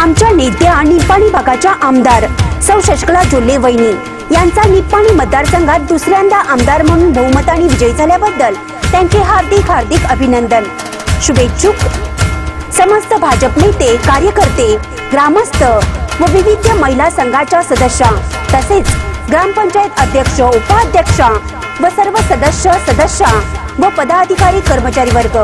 आमच्या नेत्या निपाणी भागाच्या आमदार सौ शशकला जोल्ले वैनी यांचा निपाणी मतदारसंघात दुसऱ्यांदा आमदार म्हणून बहुमताने विजय झाल्याबद्दल त्यांचे हार्दिक हार्दिक अभिनंदन. शुभेच्छुक. समस्त भाजप नेते कार्यकर्ते ग्रामस्थ व विविध महिला संघाच्या सदस्या तसेच ग्रामपंचायत अध्यक्ष उपाध्यक्ष व सर्व सदस्य सदस्या व पदाधिकारी कर्मचारी वर्ग.